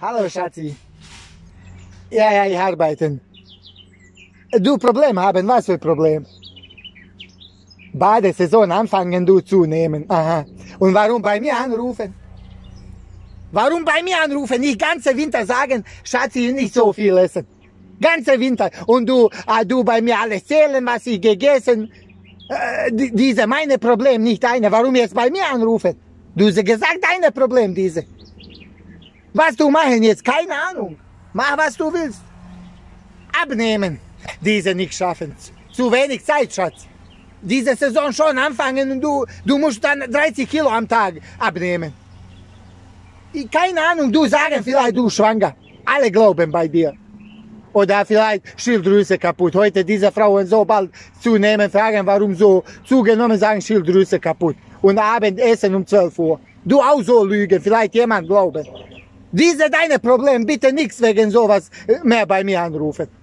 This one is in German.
Hallo Schatzi. Ja, ja, ich arbeite. Du Problem haben, was für Problem? Badesaison anfangen du zu nehmen. Aha. Und warum bei mir anrufen? Warum bei mir anrufen? Nicht ganze Winter sagen, Schatzi, nicht so viel essen. Ganze Winter. Und du, ah, du bei mir alles zählen, was ich gegessen. Äh, die- diese meine Problem, nicht deine. Warum jetzt bei mir anrufen? Du hast gesagt, deine Problem, diese. Was du machen jetzt? Keine Ahnung. Mach, was du willst. Abnehmen. Diese nicht schaffen. Zu wenig Zeit, Schatz. Diese Saison schon anfangen und du, du musst dann 30 Kilo am Tag abnehmen. Keine Ahnung, du sagen vielleicht, du schwanger. Alle glauben bei dir. Oder vielleicht Schilddrüse kaputt. Heute diese Frauen so bald zunehmen, fragen, warum so zugenommen, sagen Schilddrüse kaputt. Und Abendessen um 12 Uhr. Du auch so lügen, vielleicht jemand glauben. Diese deine Problem, bitte nichts wegen sowas mehr bei mir anrufen.